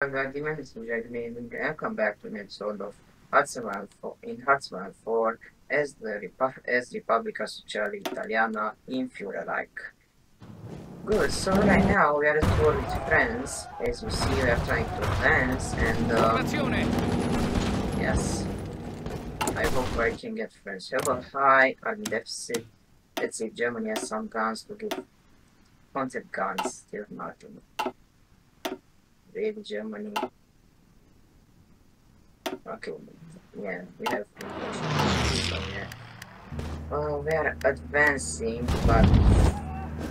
Agradiments Jagmeet welcome back to an episode of Hudson 4 in Hudson 4 as the Repu as Repubblica Sociale Italiana in Führerreich. Good, so right now we are at war with France. As you see we are trying to advance and uh, yes. I hope I can get French level high army deficit. Let's see Germany has some guns to give concept guns, still nothing in Germany. Okay, yeah, we have yeah. Well, we are advancing, but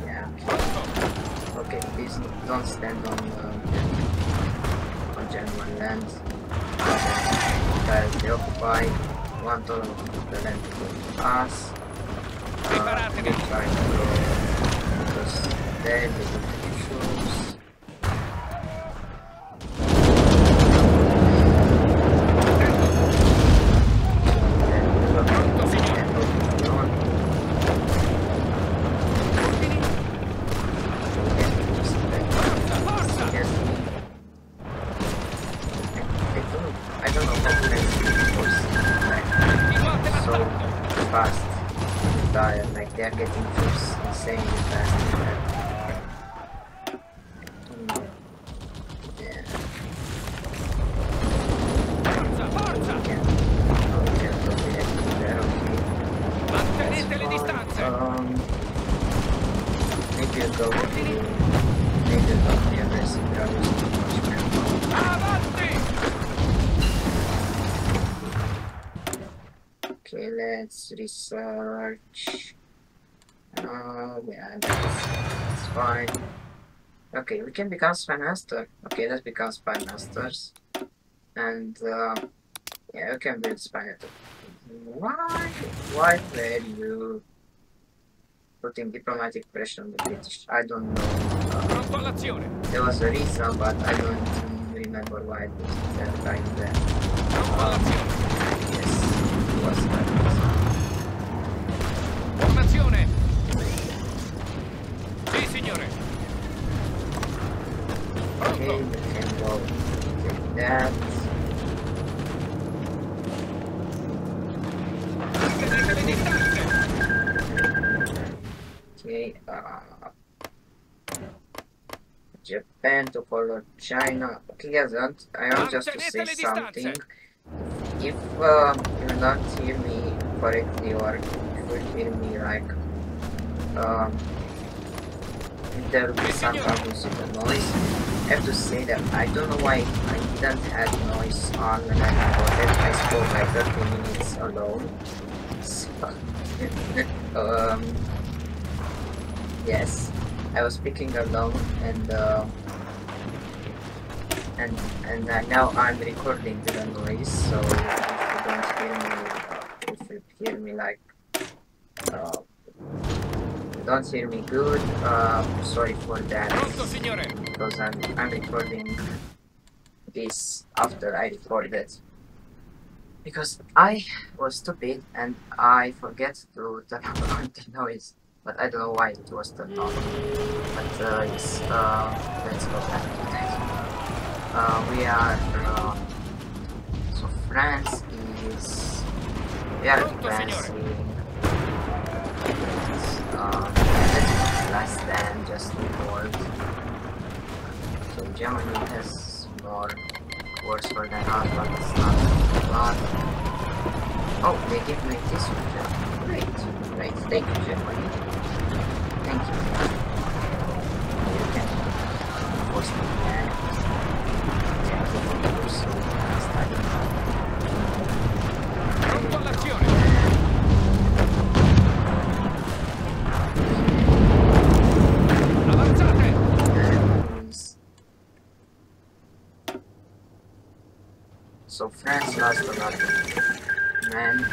yeah. Okay, please don't stand on uh, on German land. Guys, they occupy one third of the land to us. Uh, we try to go because then we can let's research. Oh, yeah, that's, fine. Okay, we can become Spy Master. Okay, let's become Spy Masters. And, uh, yeah, we can build Spy Master. Why? Why were you putting diplomatic pressure on the British? I don't know. Uh, there was a reason, but I don't remember why it was that that. Um, yes, it was that. Formazione! Sì, signore! Okay, we can that. Okay, uh, Japan to follow China. Okay, guys, I want, just to say something. If uh, you don't hear me correctly or will hear me like um, if there will be some problems with the noise. I have to say that I don't know why I didn't have noise on when I recorded. I spoke like 30 minutes alone. So, um, yes, I was speaking alone and uh, and and uh, now I'm recording the noise. So if you don't hear me, uh, if you hear me like uh, don't hear me good. Uh, sorry for that. Because I'm, I'm recording this after I recorded. Because I was stupid and I forget to turn on the noise. But I don't know why it was turned on. But uh, yes, uh, let's go back to that. Uh, we are... Uh, so France is... We are um, less than just report. So Germany has more wars for than us, but it's not a lot. Oh, they give me this one. Great, great. Thank you, Germany. Lost another man.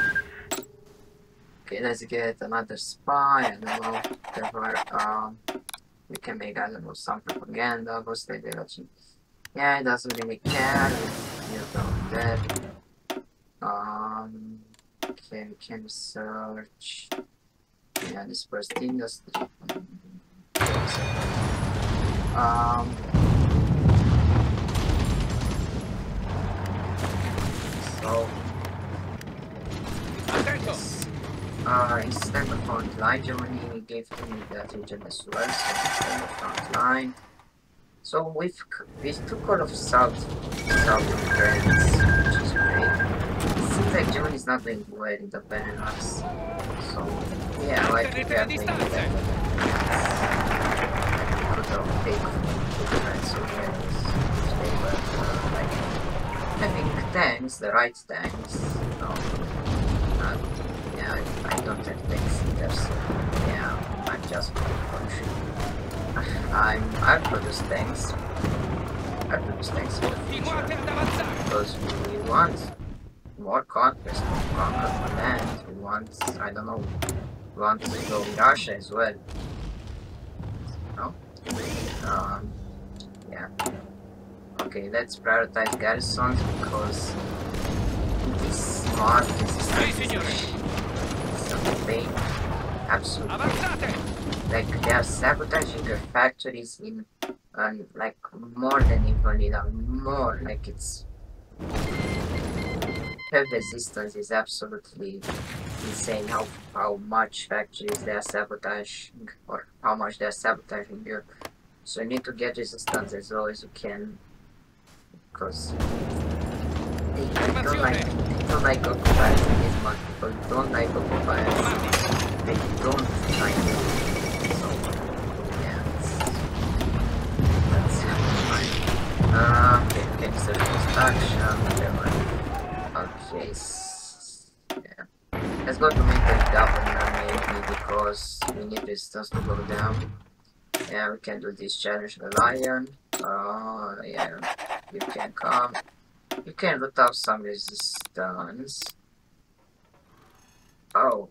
Okay, let's get another spy. I don't know. Therefore, um, we can make I don't know some propaganda. Go stay there. Yeah, it doesn't really care. You go dead. Um. Okay, we can search. Yeah, this first industry. Um. So, Attento! uh, of front line, Germany gave to me that region as well, so of front line. So we've we took all of South South Ukraine, which is great. It seems like Germany is not doing well in the Benelux. So yeah, like we are doing better could have taken Ukraine so well as they were uh, like having tanks, the right tanks. No, uh, yeah, I, don't have tanks either, so yeah, I'm just for country. I'm I produce tanks. I produce tanks in the future because we want more conquest, more conquer more land. We want I don't know, we want to go with Russia as well. No? Um, yeah. Okay, let's prioritize garrisons because this mod, is Sì, signore. it's a pain. Absolutely like they are sabotaging their factories in um, like more than in vanilla more like it's heavy resistance is absolutely insane how how much factories they are sabotaging or how much they are sabotaging you so you need to get resistance as low as you can because they, they don't like they don't like occupiers in this mod people don't like occupiers they don't like it. So, yeah, it's, that's fine. Uh, okay, so construction. Okay, yeah. Let's go to military governor maybe because we need resistance to go down. Yeah, we can do this challenge the lion. Uh, yeah, you can come. You can root up some resistance. Oh,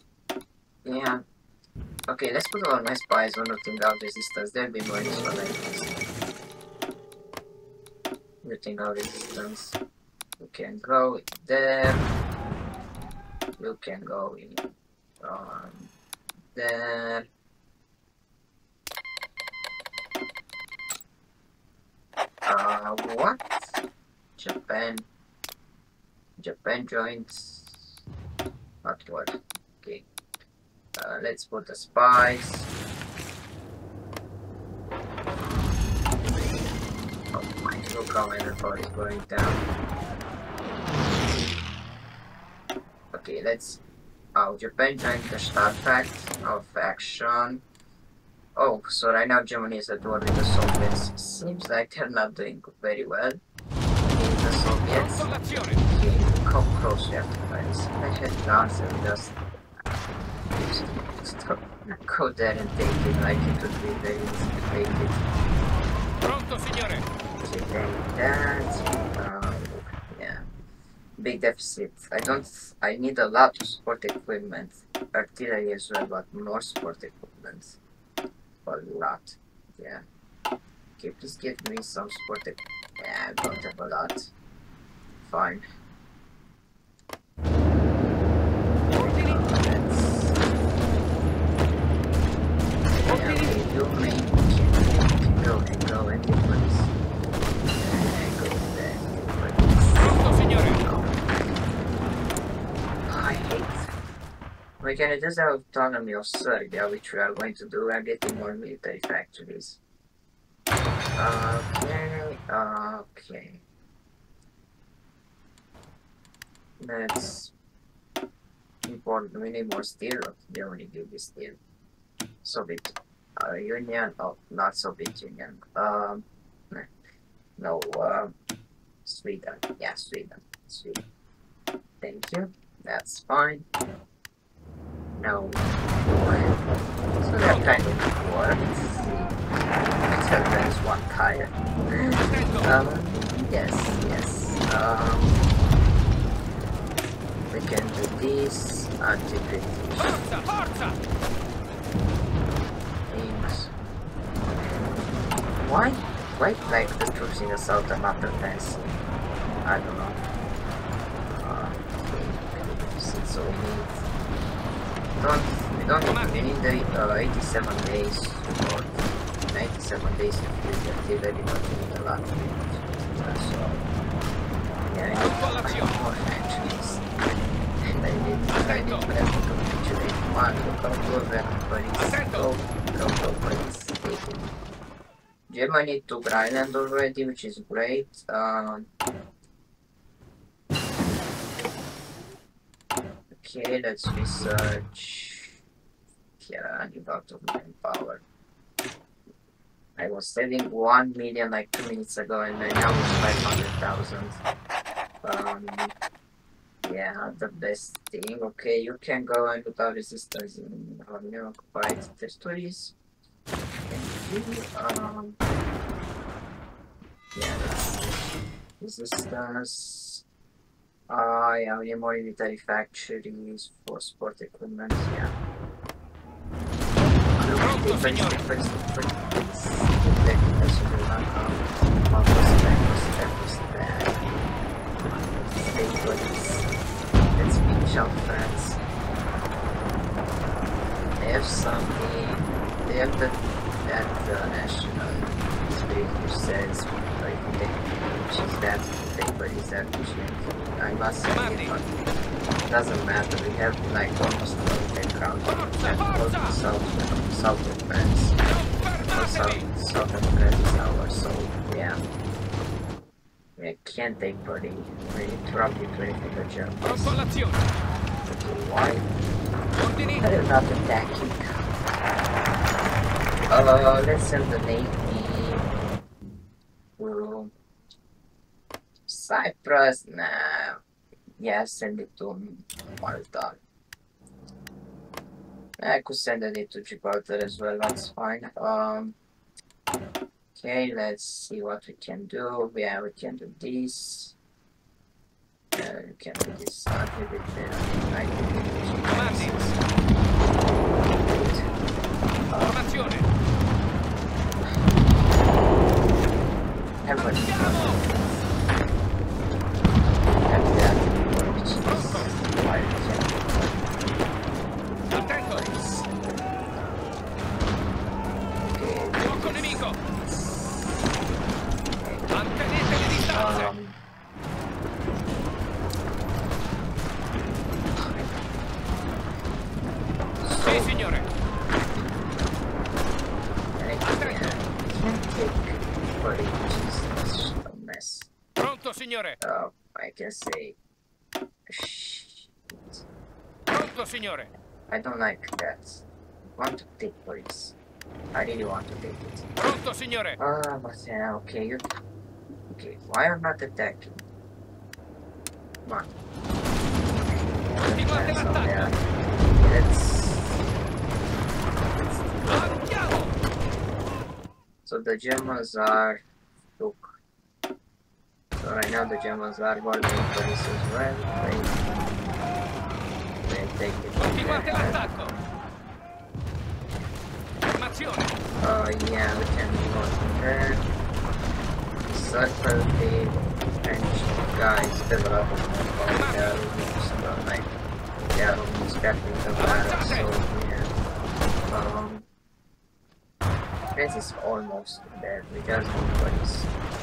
yeah. Okay, let's put all my spies on rooting out resistance. There'll be more useful like Rooting out resistance. You can go there. You can go in um, there. Uh, what? Japan. Japan joins. Not what? Okay. Uh, let's put the spies. Oh my, look how everybody's going down. Okay, let's. Oh, Japan joined the start fact of action. Oh, so right now Germany is at war with the Soviets. Seems like they're not doing very well. The Soviets. Okay, come close, we have to this. I had guns and just just, go, go there and take it like it would be very easy to take it. Pronto, signore! Okay, then that. Um, yeah. Big deficit. I don't. I need a lot of sport equipment. Artillery as well, but more sport equipment. A lot. Yeah. Okay, please give me some support. Yeah, I don't have a lot. Fine. Let's. Yeah, Ordini! okay, you may can go and go and do this. And We can just have autonomy of Serbia, which we are going to do. We are getting more military factories. Okay, okay. Let's import. We need more steel. They only give me steel. Soviet uh, Union. Oh, not Soviet Union. Um, no. Um, Sweden. Yeah, Sweden. Sweden. Thank you. That's fine. No. So that kind of see. Until there's one tire. Um, yes, yes. Um, we can do this. Anti-British Forza, forza! things. Why? Why like the troops in the south are not? I don't know. Uh, okay, since we need don't we don't need uh, 87 days or 97 days if we active everybody in the so yeah I need more entries and I need I need level to capture one local government police go local police station Germany to Ireland already which is great um uh, okay, let's research. Yeah, out of manpower. I was saving 1 million like 2 minutes ago and now it's 500,000. Um, yeah, the best thing. Okay, you can go and without resistance in our new occupied territories. Um, yeah, resistance. Uh, yeah, we need more military factories for sport equipment. Yeah. Let's finish our friends. They have something. They have the that uh, national which says like they, is that everybody is that which I must say it, doesn't matter. We have like almost no background and all the south south of France. Non The fermatevi! south south of France is ours, so yeah. We can't take body. We need to rob from the Germans. Pronto all'azione! Why? They're not attacking. Uh, let's send the Navy to Cyprus. Nah. Yeah, send it to Malta. I could send it to Gibraltar as well, that's fine. Um, okay, let's see what we can do. Yeah, we can do this. Uh, we can do this. I'll give it there. I give it Comandi! Formazione! Everybody I can say, shit. Pronto, signore! I don't like that. Want to take police. I really want to take it. Pronto, signore! Ah, but yeah, okay. Okay, why are not attacking? Come on. Continuate Let's, uh, yeah. Let's. So the Germans are. Look. So right now the Germans are working for this as well. Wait. They take it. Continuate there. l'attacco! Formazione! Uh, yeah, we can go there. Circle the French guys develop about their stuff like they are almost getting the battle, so yeah. Um, France is almost there. We just need bodies.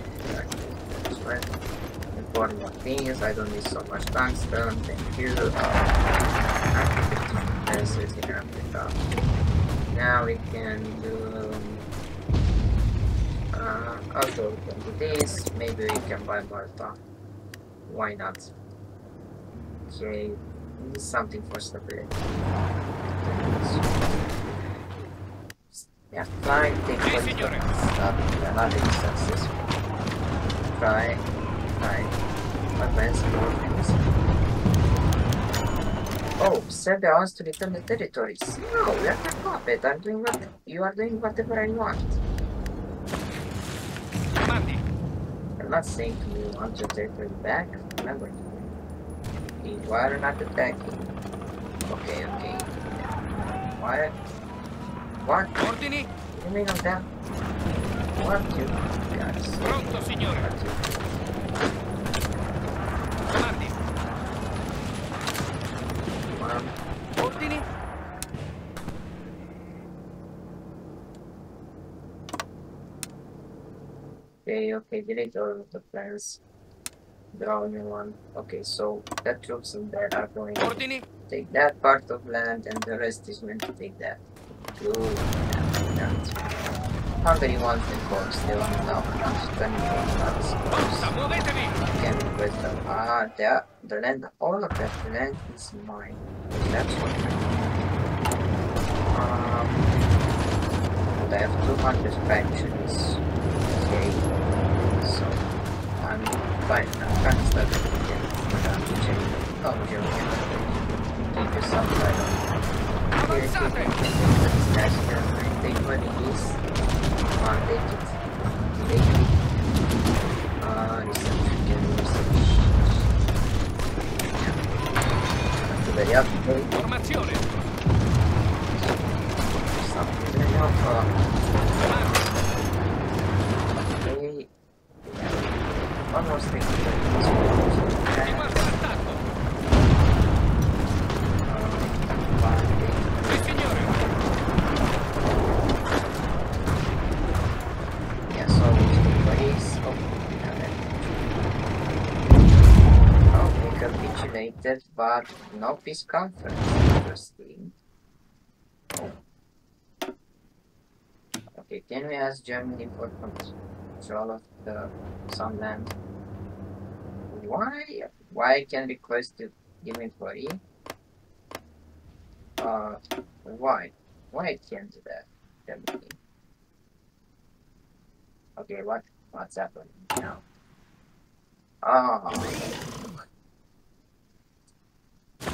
Well. Import more things. I don't need so much tungsten. Thank you. Defenses in Africa. Now we can do. Uh, also, we can do this. Maybe we can buy more Malta. Why not? Okay, need something for stability. Yeah, fine, take Sì, what signore. Stop, yeah, not being successful. Try, try, advance more things. Oh, Serbia wants to return the territories. No, we are not puppet. I'm doing what you are doing whatever I want. Comandi! I'm not saying to you want your territory back. Remember, you are not attacking. Okay, okay. What? What? Ordini? You mean on that? What you? Pronto, signore. What? Comandi. Ordini? okay, okay, delete all the plans. Draw new one. Okay, so the troops in there are going to Ordini? take that part of land and the rest is going to take that. Good. That. Hungary wants the core still now. 24 months. Forza, muovetevi! can request them. Ah, the, the land, all of that land is mine. That's what Um, I have 200 factions. Okay. So, I'm fine. I'm kind of stuck with the um, Germany. Oh, Germany. Keep yourself right on. Here, take it. That's. Take what it is. Come on, take it. Take it. Uh, research again, research. Have to very up. Very Formazione! something very capitulated, but no peace conference. Interesting. Okay, can we ask Germany for control of the some land? Why? Why can request to give free? Uh, why? Why I can't do that, Germany? Okay, what what's happening now? Oh,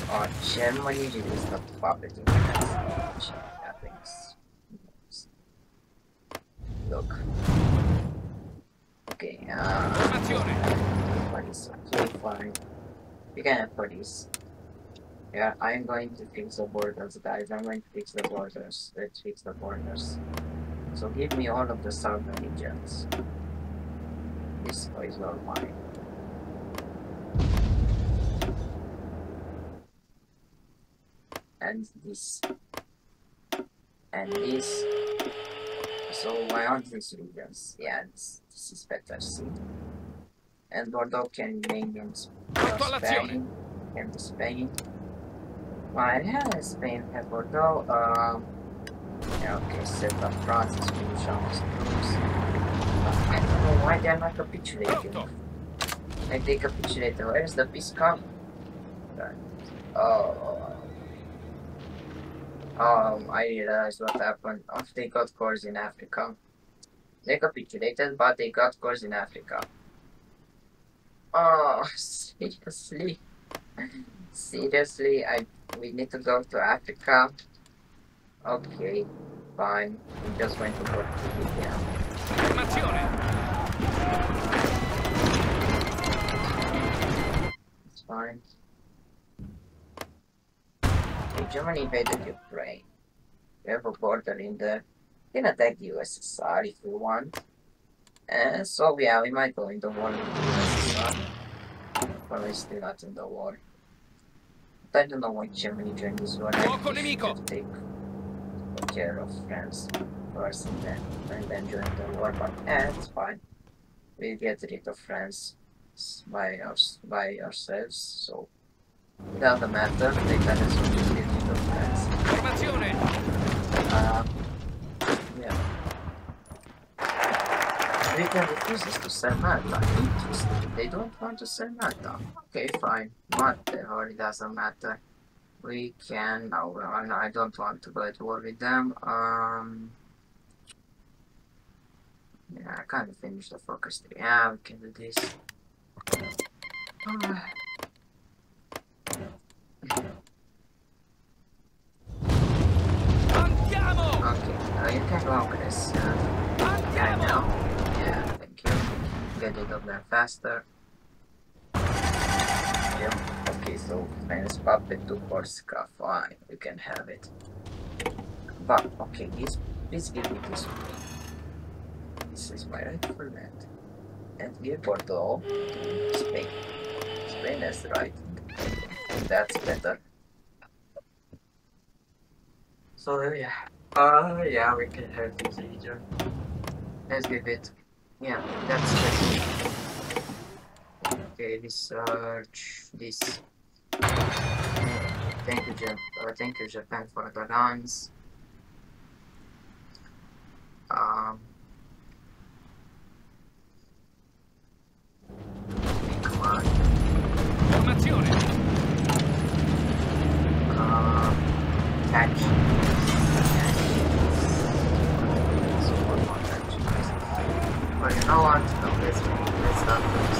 oh Germany released the puppet in That's happens. Look. Okay, uh police. Okay, fine. We can have police. Yeah, I'm going to fix the borders, guys. I'm going to fix the borders. Let's fix the borders. So give me all of the southern regions. This is not mine. And this. And this. So why aren't these regions? Yeah, this, this is better, see? And Bordeaux can remain in S- Pronto all'azione! Spain. And Spain. Why yeah, Spain have Bordeaux? Um, yeah, okay, set up France is British arms I don't know why they're not capitulating. Like they capitulated. Where's the peace come? Right. Oh. Um, I realized what happened. Oh, they got cores in Africa. They capitulated, but they got cores in Africa. Oh, seriously? Seriously, I we need to go to Africa. Okay, fine. We just went to Libya. It's fine. Germany invaded Ukraine. We have a border in there. You can attack the USSR if we want. And so yeah, we might go into war with the USSR. But we're still not in the war. But I don't know why Germany joined this war. I think we take care of France first and then and then join the war. But eh, it's fine. We'll get rid of France by us by ourselves. So it doesn't matter. They can as well Formazione! Uh, yeah. Britain refuses to sell Malta. Interesting. They don't want to sell Malta. Okay, fine. Whatever, it doesn't matter. We can. No, no, I don't want to go to war with them. Um. Yeah, I kind of finished the focus tree. Yeah, we can do this. Ah. Uh, you can go with this. Uh, Yeah, Andiamo! now. Yeah, thank you. Get rid of them faster. Yeah, Okay, so Puppet to Corsica, fine, you can have it. But, okay, please, please give me this one. This is my right for that. And give Bordeaux to Spain. Spain is right. That's better. So yeah. Uh yeah we can have this region. Let's give it yeah, that's it. Okay, research this. Thank you, Jap uh, thank you, Japan, for the runs. Um, come on. Uh, catch. But you know what? No, let's let's not do this.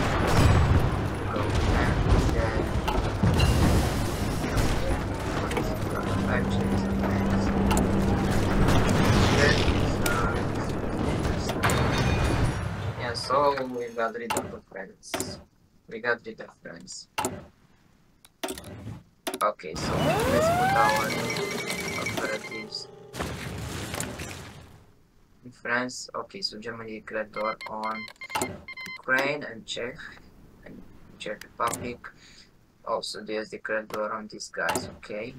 Go and then. Actually, sometimes. Yeah, so we got rid of the friends. We got rid of friends. Okay, so let's put our operatives in France. Okay, so Germany declared war on Ukraine and Czech and Czech Republic. Also, they declared war on these guys. Okay.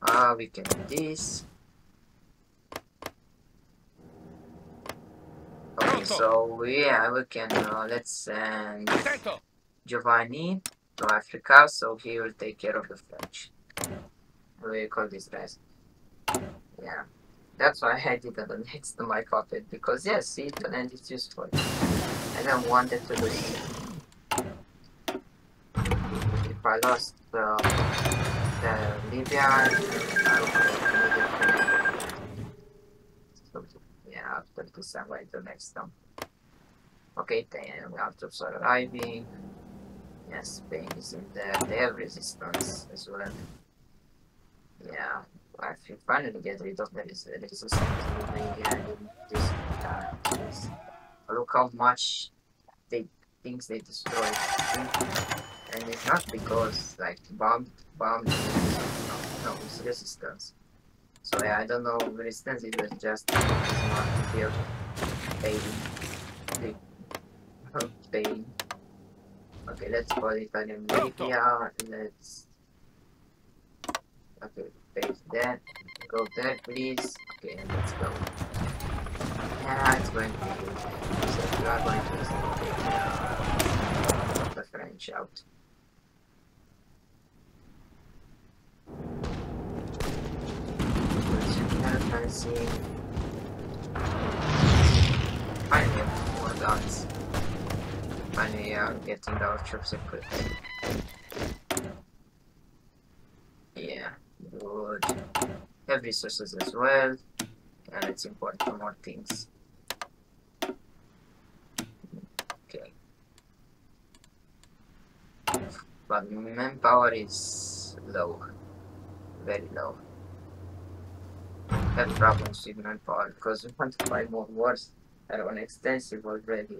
Ah, uh, we can do this. Okay, so yeah, we can uh, let's send Giovanni to Africa, so he will take care of the French. What you call these guys? Yeah, that's why I did it next to my puppet because yes, see, and it's useful. I don't want it to lose. If I lost uh, the Libya, I would yeah, after to next one. Okay, then we have to surviving. Yes, Spain is in there. They have resistance as well. Yeah, I get rid of the res resistance moving and this uh, this. Look how much they things they destroyed. And it's not because like bombed bomb no, no, it's resistance. So yeah, I don't know resistance it was just not pain. Big pain. Okay, let's call it Italian Libya. Let's okay, paste that. Go there please. Okay, let's go. Yeah, it's going to be so we are going to the French out. Fencing. Finally, more guns. Finally, uh, getting our troops equipped. Yeah, good. Have resources as well, and it's important for more things. Okay. But manpower is low. Very low have problems with manpower because we want to buy more wars that are extensive already.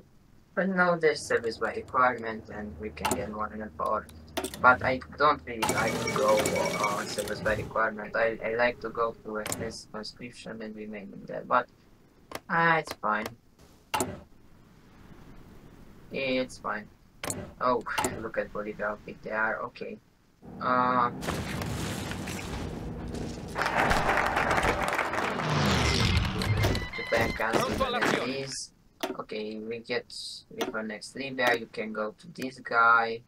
But now there's service by requirement and we can get more manpower. But I don't really like to go on uh, service by requirement. I, I like to go to extensive conscription and remain in there. But ah, it's fine. It's fine. Oh, look at Bolivia, how big they are. Okay. Uh, back as this. Okay, we get with our next Libya, you can go to this guy.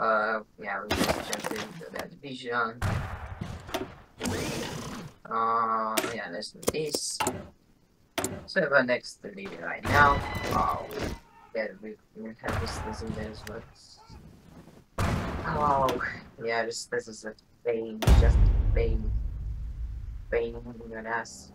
Uh, yeah, we just jump into that vision. Uh, yeah, let's do this. So we have next Libya right now. Oh, yeah, we, we have this, this there as well. Oh, yeah, this, this is a pain, just pain. Pain in your ass.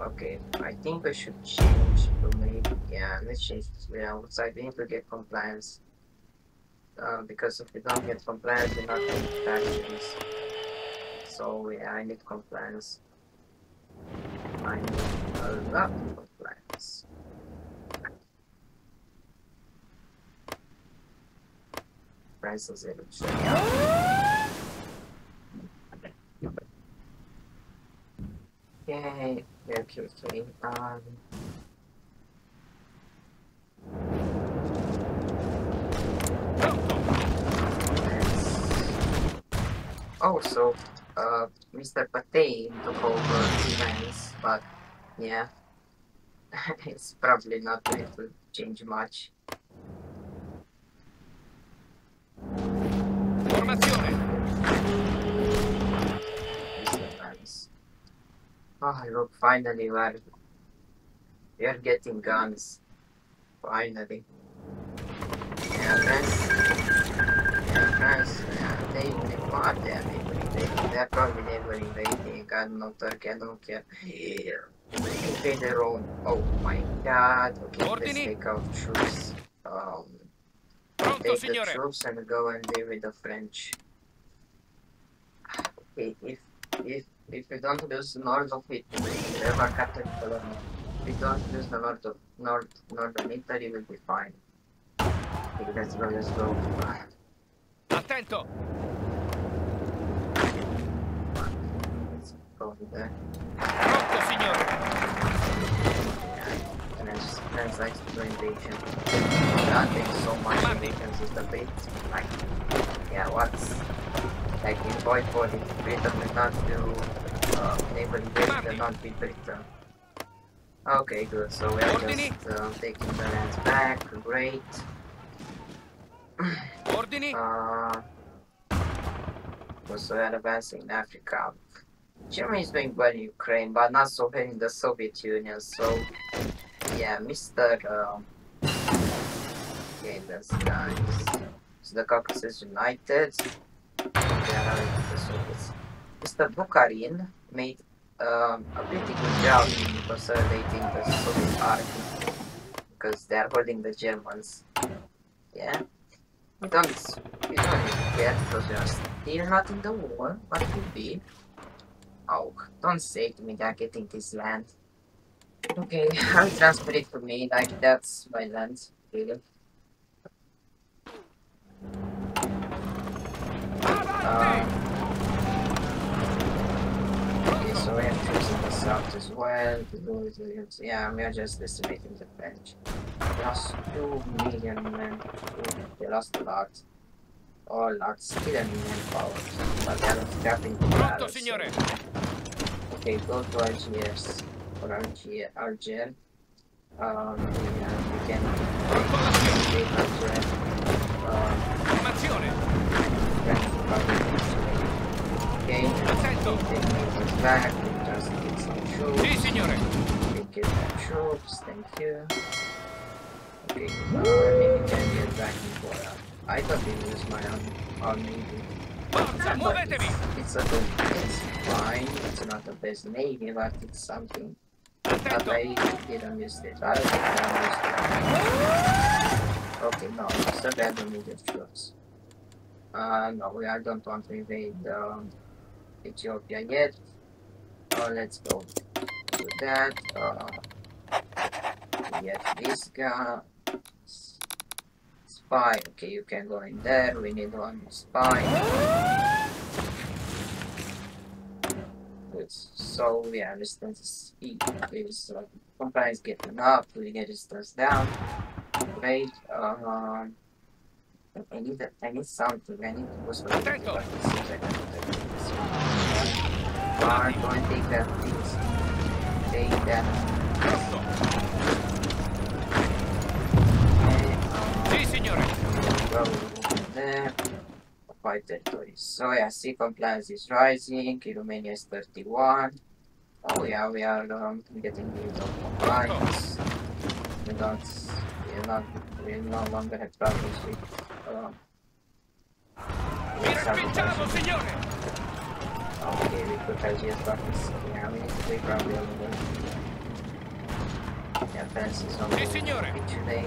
Okay, I think we should change to maybe, yeah, let's change to yeah, outside. We need to get compliance. Uh, because if we don't get compliance, we're not getting factions. So, yeah, I need compliance. I need, a lot of plants. Prices zero. Yay, okay. Um. Oh, so, uh, Mr. Pate took over events, but yeah, it's probably not going to change much. Formazione. Oh, look, finally we're, we're getting guns. Finally. Yeah, friends. Yeah, friends. Yeah, they, them. They, they're probably never invading. I don't know, Turkey, I don't care. They invade their own. Oh my god. Okay, let's Ordini. take out troops. Um, Pronto, take the signore. troops and go and deal with the French. Okay, if if if we don't lose north of it, never captain colony. If we don't lose the north of north northern Italy, we'll be fine. Okay, let's go, let's go. Attento. Let's go there. Pronto, signore. And then just translate to invasion. That takes so much invasions is the bait. Like, yeah, what's like in Void Body, Britain will not do uh, will not be. Okay, good. So we are just uh, taking the lands back. Great. Ordini. Uh, so we are advancing in Africa. Germany is doing well in Ukraine, but not so well in the Soviet Union. So, yeah, Mr. Um, okay, guy is so the Caucasus United. They are the Soviets. Mr. Bukharin made um, a pretty good job in consolidating the Soviet army because they are holding the Germans. Yeah. We don't, we don't care because we are still not in the war. What could be? Oh, don't say to me they're getting this land. Okay, I'll transfer it to me, like that's my land, really. Um, okay, so we have troops in the south as well. The Lords of Yeah, we are just decimating the French. They lost 2 million men. They lost a lot. Oh, lot. Still a million power. But they are scrapping the Pronto, signore. Okay, go to Algiers. For Algier. Alger. Um, yeah, we can take Alger. Um, Formazione. French Republic. Okay, Attento. take neighbors back. We just get some troops. We get the troops, thank you. Okay, we can get back in. I thought we used my own army. But. It's, it's, a good, it's fine. It's not the best navy, but it's something. But I didn't use it. I don't think I used it. Okay, no, it's a bad immediate troops. Uh, no, we- I don't want to invade um, Ethiopia yet. Uh, let's go to that. Uh, get this guy. Spy. Okay, you can go in there. We need one spy. Good. So yeah, resistance speed is uh, compliance getting up. We get resistance down. Great. Um, I need that. I need something. I need to boost my Attento. but it seems like I don't have this. Alright, go and take that, please. Take that. Pronto. Okay, Sì, signore. go there. Occupied territories. So yeah, sea compliance is rising. Romania is 31. Oh yeah, we are um, getting rid of compliance. We don't, we not, we no longer have problems with um, with signore. Okay, we put in sea. Yeah, we need to take probably all of them. Yeah, France is on Sì, signore. today.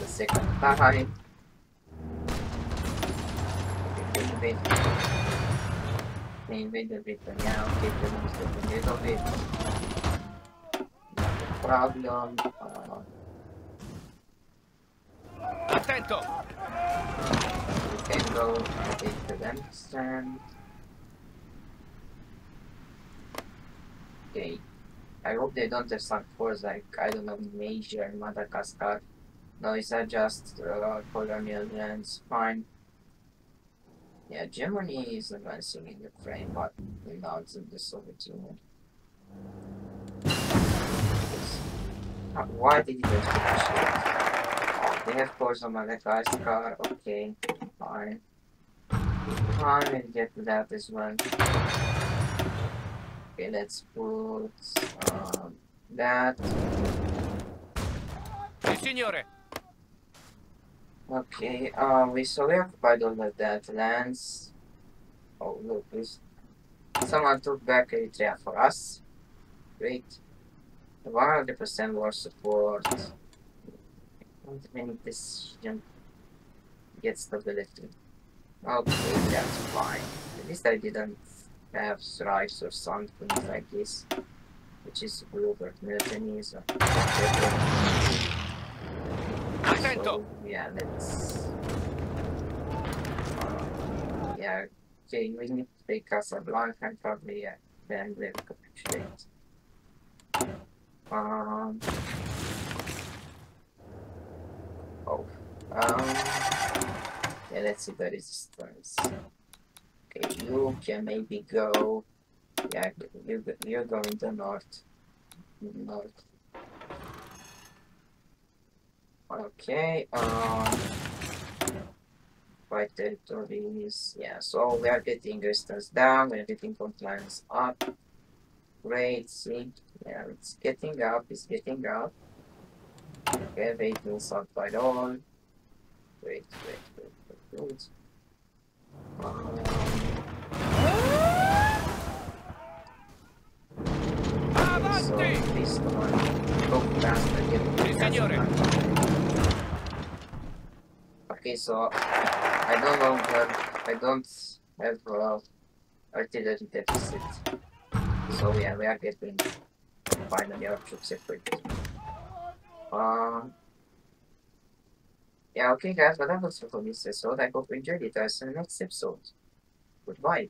The second time. Okay, they invade. They invaded Britain. Yeah, okay, they moved it a little bit. problem. Uh, Attento! we can go take the turn. Okay. I hope they don't have some force like, I don't know, Major, Madagascar. No, it's not just uh, colonial lands. Fine. Yeah, Germany is advancing in Ukraine, but now it's in the Soviet Union. Uh, why did shit? Oh, they have force on Madagascar. Okay, fine. Fine, we'll get to that as well. Okay, let's put um, that. Okay, um, we so we occupied all of that lands. Oh, look, please. Someone took back Eritrea for us. Great. 100% war support. Don't many decision. Get stability. Okay, that's fine. At least I didn't have strikes or something like this. Which is but military is Attento! so, yeah, let's. Uh, yeah, okay, we need to take Casablanca and probably yeah, then we'll capitulate. Um. Oh. Um. Yeah, let's see the resistance. You can maybe go. Yeah, you you're going to north. North. Okay, um, right territories, yeah, so we are getting resistance down, we are compliance up. Great, see, yeah, it's getting up, it's getting up. Okay, vehicles up by all. Great, great, great, great, good. Um, okay, so this one, go get. Okay, so I don't longer I don't have uh, artillery deficit. So yeah, we are getting finally our troops. Um yeah, okay guys, but that was for this episode. I hope you enjoyed it. See you next episode. Goodbye.